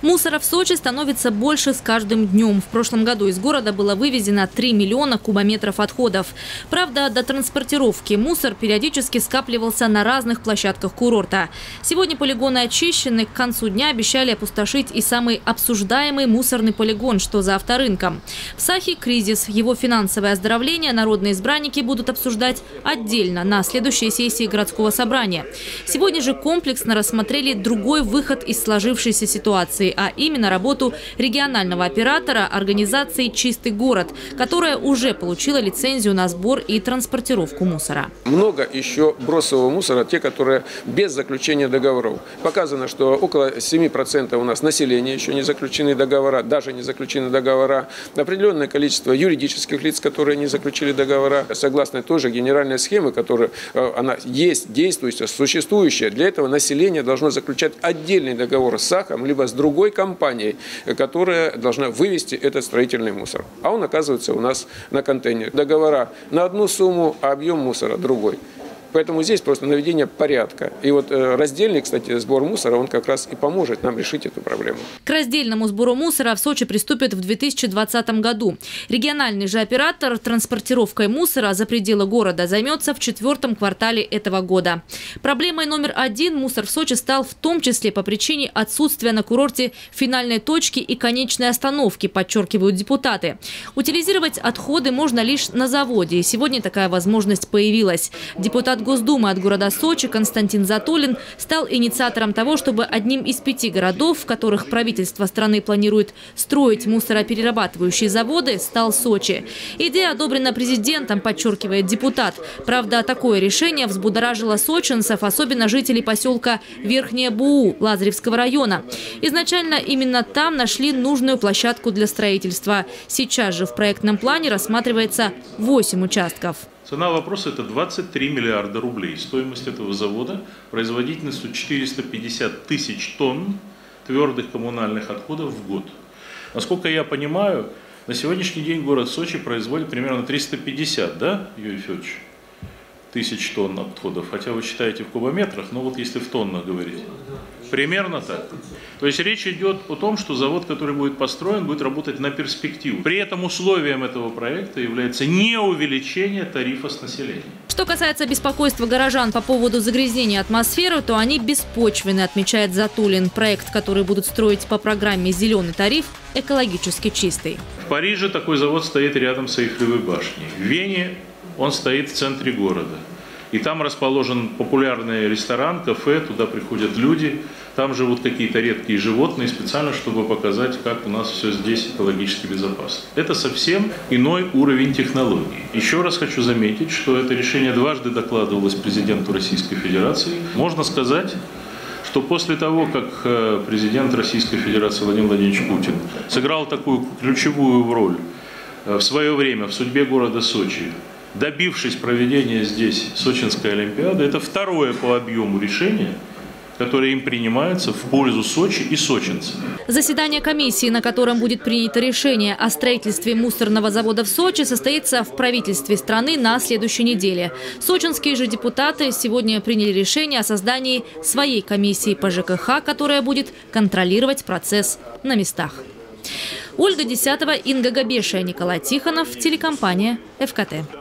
Мусора в Сочи становится больше с каждым днем. В прошлом году из города было вывезено 3 миллиона кубометров отходов. Правда, до транспортировки мусор периодически скапливался на разных площадках курорта. Сегодня полигоны очищены. К концу дня обещали опустошить и самый обсуждаемый мусорный полигон, что за авторынком. В Сахе кризис. Его финансовое оздоровление народные избранники будут обсуждать отдельно на следующей сессии городского собрания. Сегодня же комплексно рассмотрели другой выход из сложившейся ситуации инвестиций, а именно работу регионального оператора организации «Чистый город», которая уже получила лицензию на сбор и транспортировку мусора. Много еще бросового мусора, те, которые без заключения договоров. Показано, что около 7% у нас населения еще не заключены договора, даже не заключены договора. Определенное количество юридических лиц, которые не заключили договора, согласно той же генеральной схемы, которая э, она есть, действующая, существующая. Для этого население должно заключать отдельный договор с САХом, либо с другой другой компанией, которая должна вывести этот строительный мусор. А он оказывается у нас на контейнере. Договора на одну сумму, а объем мусора другой. Поэтому здесь просто наведение порядка. И вот э, раздельный, кстати, сбор мусора, он как раз и поможет нам решить эту проблему. К раздельному сбору мусора в Сочи приступят в 2020 году. Региональный же оператор транспортировкой мусора за пределы города займется в четвертом квартале этого года. Проблемой номер один мусор в Сочи стал в том числе по причине отсутствия на курорте финальной точки и конечной остановки, подчеркивают депутаты. Утилизировать отходы можно лишь на заводе. И сегодня такая возможность появилась. Депутат Депутат Госдумы от города Сочи Константин Затулин стал инициатором того, чтобы одним из пяти городов, в которых правительство страны планирует строить мусороперерабатывающие заводы, стал Сочи. Идея одобрена президентом, подчеркивает депутат. Правда, такое решение взбудоражило сочинцев, особенно жителей поселка Верхняя Буу Лазаревского района. Изначально именно там нашли нужную площадку для строительства. Сейчас же в проектном плане рассматривается 8 участков. Цена вопроса – это 23 миллиарда рублей. Стоимость этого завода производительностью 450 тысяч тонн твердых коммунальных отходов в год. Насколько я понимаю, на сегодняшний день город Сочи производит примерно 350, да, Юрий Федорович? Тысяч тонн отходов, хотя вы считаете в кубометрах, но вот если в тоннах говорить. Примерно так. То есть речь идет о том, что завод, который будет построен, будет работать на перспективу. При этом условием этого проекта является не увеличение тарифа с населением. Что касается беспокойства горожан по поводу загрязнения атмосферы, то они беспочвены, отмечает Затулин. Проект, который будут строить по программе «Зеленый тариф», экологически чистый. В Париже такой завод стоит рядом с Эйфелевой башней. В Вене он стоит в центре города. И там расположен популярный ресторан, кафе, туда приходят люди, там живут какие-то редкие животные, специально, чтобы показать, как у нас все здесь экологически безопасно. Это совсем иной уровень технологий. Еще раз хочу заметить, что это решение дважды докладывалось президенту Российской Федерации. Можно сказать, что после того, как э, президент Российской Федерации Владимир Владимирович Путин сыграл такую ключевую роль э, в свое время в судьбе города Сочи, добившись проведения здесь Сочинской Олимпиады, это второе по объему решение, которое им принимается в пользу Сочи и сочинцев. Заседание комиссии, на котором будет принято решение о строительстве мусорного завода в Сочи, состоится в правительстве страны на следующей неделе. Сочинские же депутаты сегодня приняли решение о создании своей комиссии по ЖКХ, которая будет контролировать процесс на местах. Ольга Десятого, Инга Габешия, Николай Тихонов, телекомпания «ФКТ».